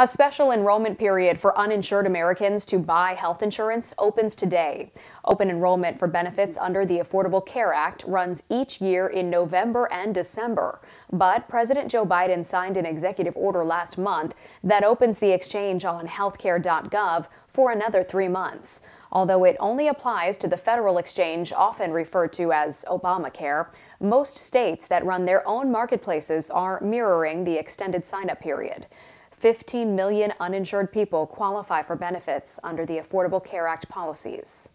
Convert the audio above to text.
A special enrollment period for uninsured Americans to buy health insurance opens today. Open enrollment for benefits under the Affordable Care Act runs each year in November and December. But President Joe Biden signed an executive order last month that opens the exchange on healthcare.gov for another three months. Although it only applies to the federal exchange, often referred to as Obamacare, most states that run their own marketplaces are mirroring the extended sign up period. 15 million uninsured people qualify for benefits under the Affordable Care Act policies.